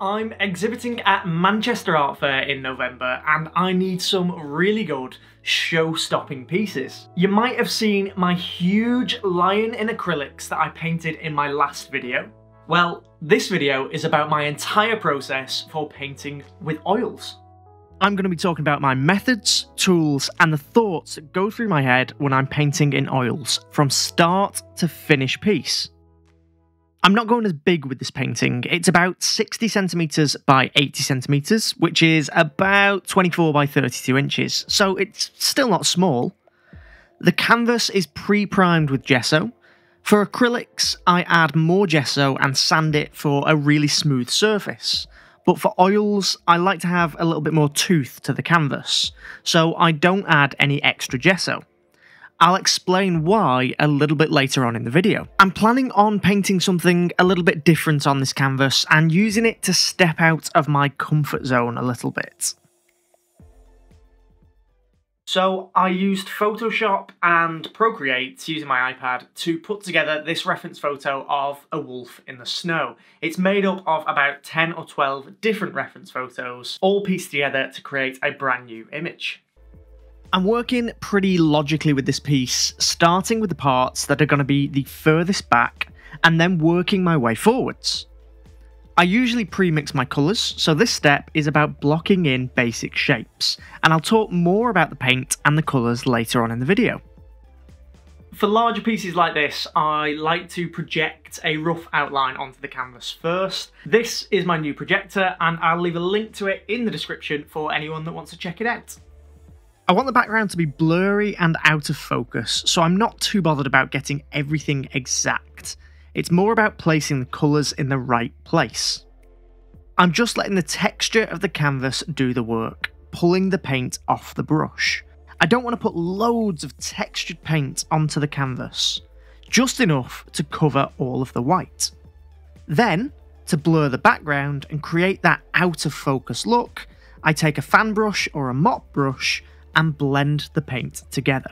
I'm exhibiting at Manchester Art Fair in November and I need some really good show-stopping pieces. You might have seen my huge lion in acrylics that I painted in my last video. Well, this video is about my entire process for painting with oils. I'm going to be talking about my methods, tools, and the thoughts that go through my head when I'm painting in oils, from start to finish piece. I'm not going as big with this painting. It's about 60 centimetres by 80 centimetres, which is about 24 by 32 inches, so it's still not small. The canvas is pre-primed with gesso. For acrylics, I add more gesso and sand it for a really smooth surface. But for oils, I like to have a little bit more tooth to the canvas, so I don't add any extra gesso. I'll explain why a little bit later on in the video. I'm planning on painting something a little bit different on this canvas and using it to step out of my comfort zone a little bit. So I used Photoshop and Procreate using my iPad to put together this reference photo of a wolf in the snow. It's made up of about 10 or 12 different reference photos, all pieced together to create a brand new image. I'm working pretty logically with this piece, starting with the parts that are going to be the furthest back and then working my way forwards. I usually pre-mix my colours, so this step is about blocking in basic shapes, and I'll talk more about the paint and the colours later on in the video. For larger pieces like this, I like to project a rough outline onto the canvas first. This is my new projector, and I'll leave a link to it in the description for anyone that wants to check it out. I want the background to be blurry and out of focus, so I'm not too bothered about getting everything exact. It's more about placing the colours in the right place. I'm just letting the texture of the canvas do the work, pulling the paint off the brush. I don't want to put loads of textured paint onto the canvas, just enough to cover all of the white. Then, to blur the background and create that out of focus look, I take a fan brush or a mop brush and blend the paint together.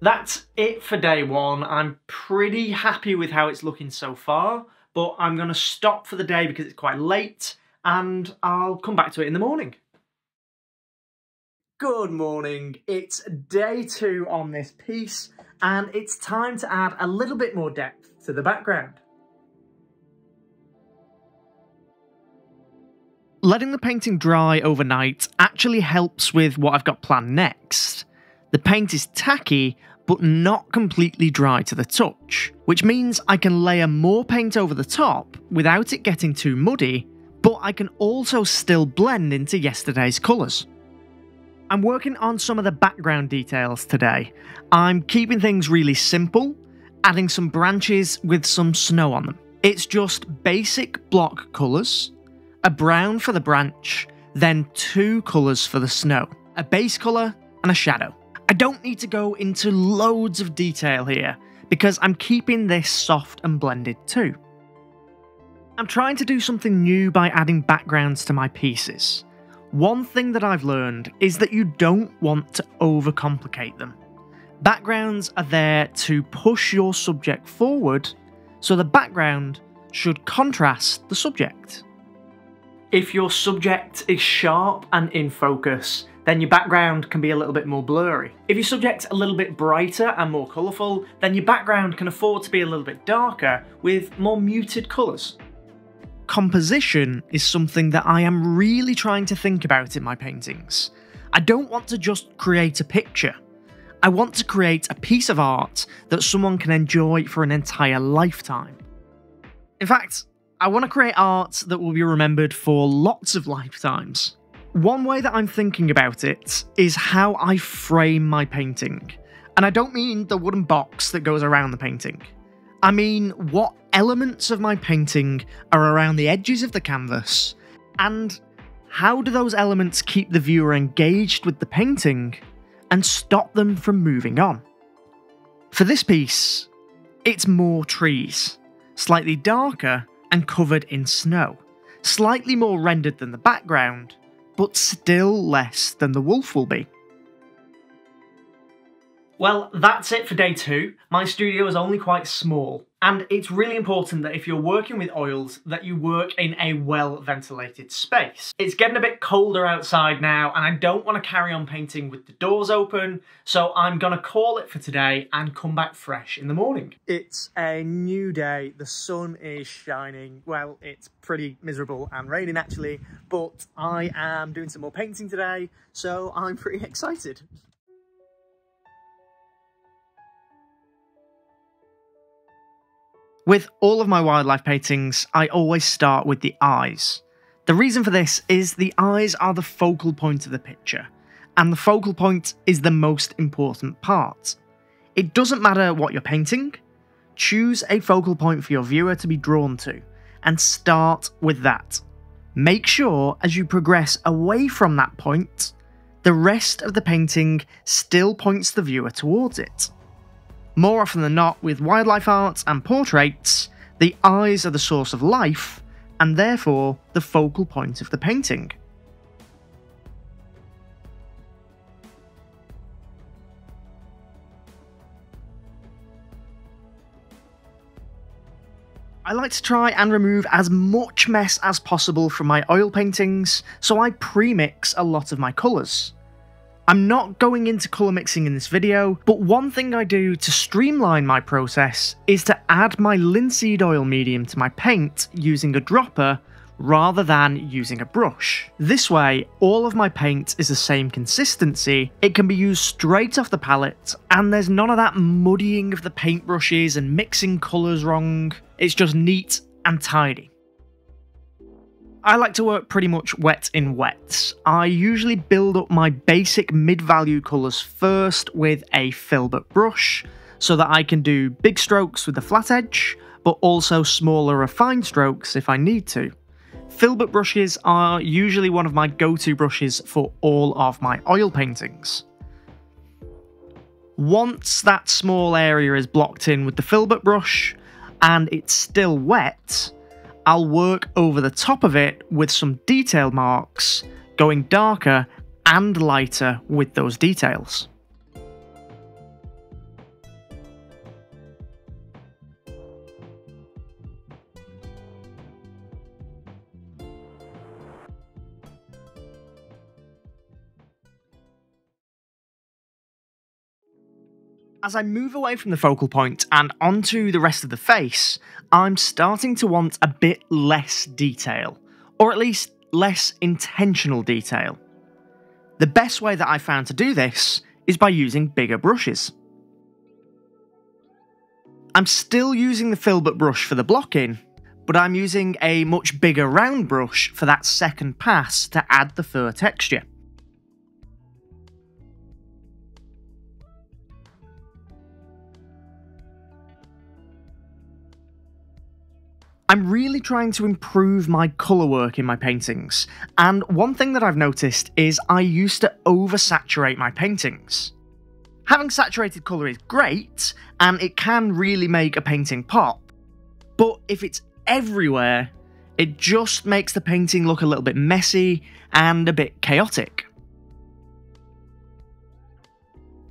That's it for day one. I'm pretty happy with how it's looking so far, but I'm going to stop for the day because it's quite late and I'll come back to it in the morning. Good morning. It's day two on this piece and it's time to add a little bit more depth to the background. Letting the painting dry overnight actually helps with what I've got planned next. The paint is tacky, but not completely dry to the touch, which means I can layer more paint over the top without it getting too muddy, but I can also still blend into yesterday's colours. I'm working on some of the background details today. I'm keeping things really simple, adding some branches with some snow on them. It's just basic block colours, a brown for the branch, then two colours for the snow, a base colour and a shadow. I don't need to go into loads of detail here, because I'm keeping this soft and blended too. I'm trying to do something new by adding backgrounds to my pieces. One thing that I've learned is that you don't want to overcomplicate them. Backgrounds are there to push your subject forward, so the background should contrast the subject. If your subject is sharp and in focus, then your background can be a little bit more blurry. If your subject's a little bit brighter and more colourful, then your background can afford to be a little bit darker with more muted colours. Composition is something that I am really trying to think about in my paintings. I don't want to just create a picture. I want to create a piece of art that someone can enjoy for an entire lifetime. In fact, I want to create art that will be remembered for lots of lifetimes. One way that I'm thinking about it is how I frame my painting. And I don't mean the wooden box that goes around the painting. I mean what elements of my painting are around the edges of the canvas, and how do those elements keep the viewer engaged with the painting and stop them from moving on? For this piece, it's more trees, slightly darker and covered in snow, slightly more rendered than the background, but still less than the wolf will be. Well, that's it for day two. My studio is only quite small, and it's really important that if you're working with oils that you work in a well ventilated space. It's getting a bit colder outside now and I don't want to carry on painting with the doors open so I'm gonna call it for today and come back fresh in the morning. It's a new day, the sun is shining, well it's pretty miserable and raining actually but I am doing some more painting today so I'm pretty excited. With all of my wildlife paintings, I always start with the eyes. The reason for this is the eyes are the focal point of the picture, and the focal point is the most important part. It doesn't matter what you're painting, choose a focal point for your viewer to be drawn to, and start with that. Make sure as you progress away from that point, the rest of the painting still points the viewer towards it. More often than not, with wildlife art and portraits, the eyes are the source of life, and therefore the focal point of the painting. I like to try and remove as much mess as possible from my oil paintings, so I pre-mix a lot of my colours. I'm not going into colour mixing in this video, but one thing I do to streamline my process is to add my linseed oil medium to my paint using a dropper rather than using a brush. This way, all of my paint is the same consistency, it can be used straight off the palette, and there's none of that muddying of the paintbrushes and mixing colours wrong, it's just neat and tidy. I like to work pretty much wet in wets. I usually build up my basic mid-value colours first with a filbert brush, so that I can do big strokes with the flat edge, but also smaller refined strokes if I need to. Filbert brushes are usually one of my go-to brushes for all of my oil paintings. Once that small area is blocked in with the filbert brush, and it's still wet, I'll work over the top of it with some detail marks, going darker and lighter with those details. As I move away from the focal point and onto the rest of the face, I'm starting to want a bit less detail, or at least less intentional detail. The best way that I found to do this is by using bigger brushes. I'm still using the filbert brush for the blocking, but I'm using a much bigger round brush for that second pass to add the fur texture. I'm really trying to improve my colour work in my paintings, and one thing that I've noticed is I used to oversaturate my paintings. Having saturated colour is great, and it can really make a painting pop, but if it's everywhere, it just makes the painting look a little bit messy and a bit chaotic.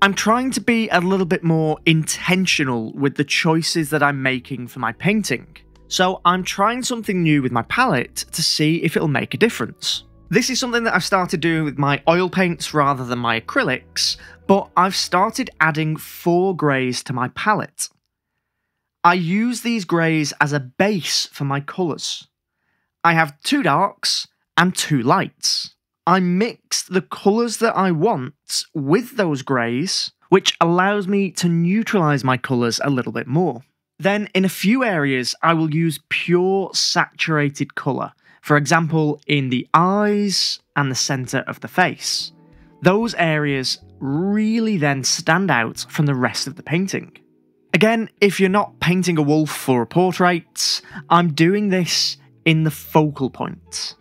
I'm trying to be a little bit more intentional with the choices that I'm making for my painting. So I'm trying something new with my palette to see if it'll make a difference. This is something that I've started doing with my oil paints rather than my acrylics, but I've started adding four greys to my palette. I use these greys as a base for my colours. I have two darks and two lights. I mixed the colours that I want with those greys, which allows me to neutralise my colours a little bit more. Then, in a few areas, I will use pure saturated colour. For example, in the eyes and the centre of the face. Those areas really then stand out from the rest of the painting. Again, if you're not painting a wolf or a portrait, I'm doing this in the focal point.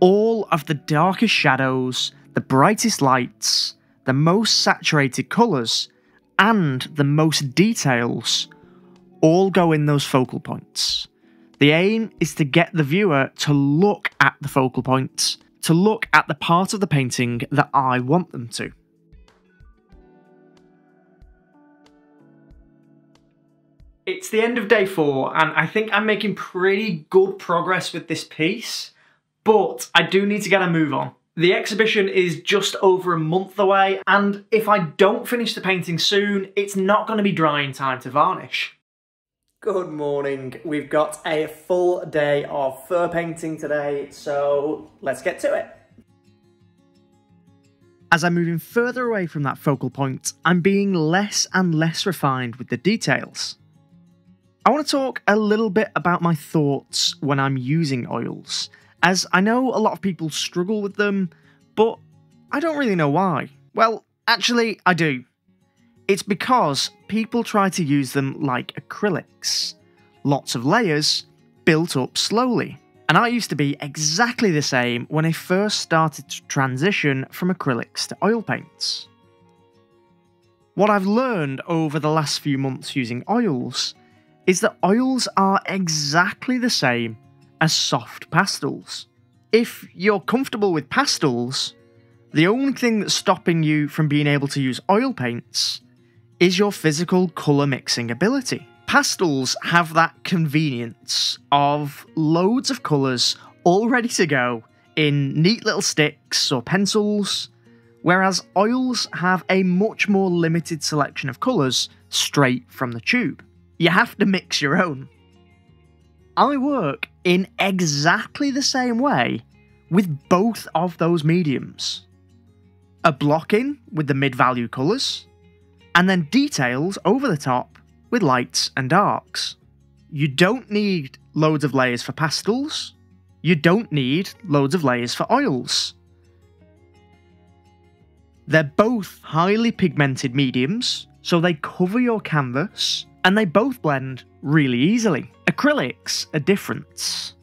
All of the darkest shadows, the brightest lights, the most saturated colours, and the most details all go in those focal points. The aim is to get the viewer to look at the focal points, to look at the part of the painting that I want them to. It's the end of day four, and I think I'm making pretty good progress with this piece, but I do need to get a move on. The exhibition is just over a month away, and if I don't finish the painting soon, it's not going to be dry in time to varnish. Good morning. We've got a full day of fur painting today, so let's get to it. As I'm moving further away from that focal point, I'm being less and less refined with the details. I want to talk a little bit about my thoughts when I'm using oils, as I know a lot of people struggle with them, but I don't really know why. Well, actually, I do. It's because people try to use them like acrylics. Lots of layers, built up slowly. And I used to be exactly the same when I first started to transition from acrylics to oil paints. What I've learned over the last few months using oils is that oils are exactly the same as soft pastels. If you're comfortable with pastels, the only thing that's stopping you from being able to use oil paints is your physical colour mixing ability. Pastels have that convenience of loads of colours all ready to go in neat little sticks or pencils, whereas oils have a much more limited selection of colours straight from the tube you have to mix your own. I work in exactly the same way with both of those mediums. A block in with the mid value colours, and then details over the top with lights and darks. You don't need loads of layers for pastels, you don't need loads of layers for oils. They're both highly pigmented mediums, so they cover your canvas and they both blend really easily. Acrylics are different.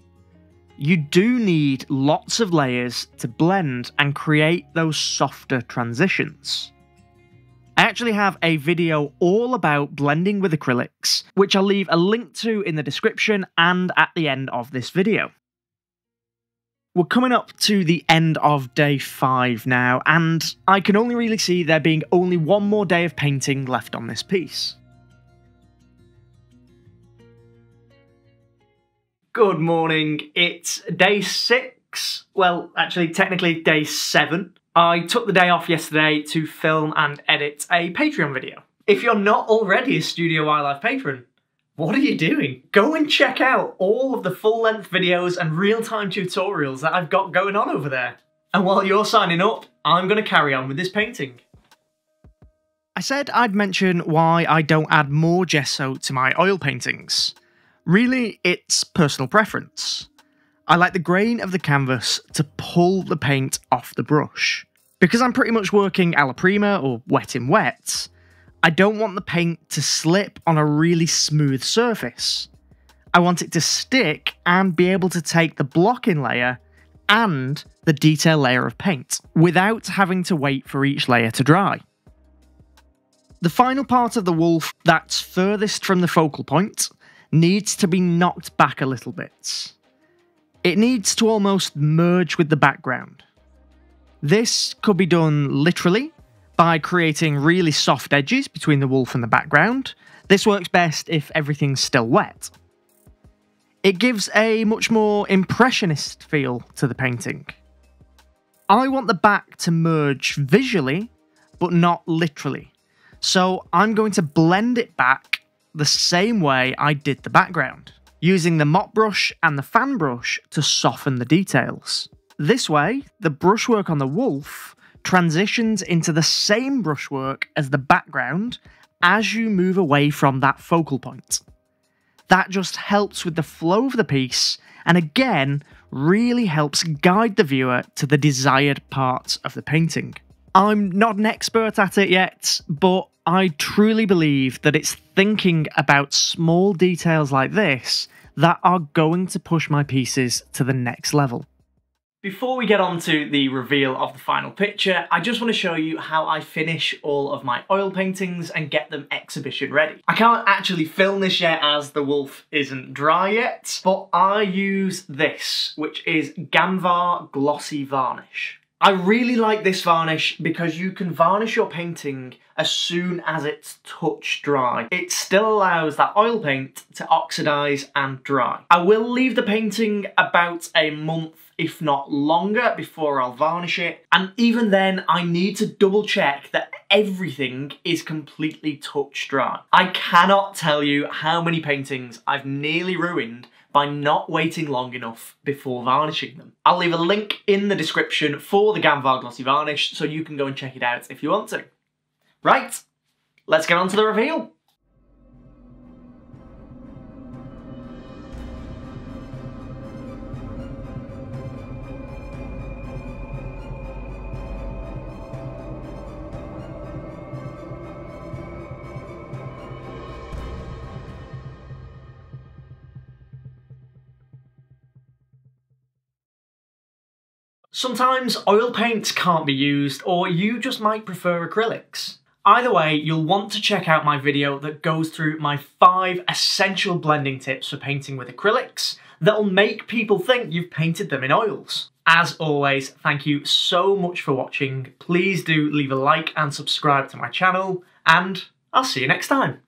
You do need lots of layers to blend and create those softer transitions. Actually have a video all about blending with acrylics, which I'll leave a link to in the description and at the end of this video. We're coming up to the end of day 5 now, and I can only really see there being only one more day of painting left on this piece. Good morning. It's day six. Well, actually, technically, day seven. I took the day off yesterday to film and edit a Patreon video. If you're not already a Studio Wildlife patron, what are you doing? Go and check out all of the full-length videos and real-time tutorials that I've got going on over there. And while you're signing up, I'm going to carry on with this painting. I said I'd mention why I don't add more gesso to my oil paintings. Really, it's personal preference. I like the grain of the canvas to pull the paint off the brush. Because I'm pretty much working alla prima or wet in wet, I don't want the paint to slip on a really smooth surface. I want it to stick and be able to take the blocking layer and the detail layer of paint without having to wait for each layer to dry. The final part of the wolf that's furthest from the focal point needs to be knocked back a little bit. It needs to almost merge with the background. This could be done literally by creating really soft edges between the wolf and the background. This works best if everything's still wet. It gives a much more impressionist feel to the painting. I want the back to merge visually, but not literally. So I'm going to blend it back the same way I did the background, using the mop brush and the fan brush to soften the details. This way, the brushwork on the wolf transitions into the same brushwork as the background as you move away from that focal point. That just helps with the flow of the piece and again really helps guide the viewer to the desired parts of the painting. I'm not an expert at it yet, but I truly believe that it's thinking about small details like this that are going to push my pieces to the next level. Before we get on to the reveal of the final picture, I just want to show you how I finish all of my oil paintings and get them exhibition ready. I can't actually film this yet as the wolf isn't dry yet, but I use this, which is Gamvar Glossy Varnish. I really like this varnish because you can varnish your painting as soon as it's touch dry. It still allows that oil paint to oxidize and dry. I will leave the painting about a month if not longer before I'll varnish it and even then I need to double check that everything is completely touch dry. I cannot tell you how many paintings I've nearly ruined by not waiting long enough before varnishing them. I'll leave a link in the description for the Gamvar Glossy Varnish so you can go and check it out if you want to. Right, let's get on to the reveal. Sometimes oil paints can't be used, or you just might prefer acrylics. Either way, you'll want to check out my video that goes through my 5 essential blending tips for painting with acrylics that'll make people think you've painted them in oils. As always, thank you so much for watching. Please do leave a like and subscribe to my channel, and I'll see you next time.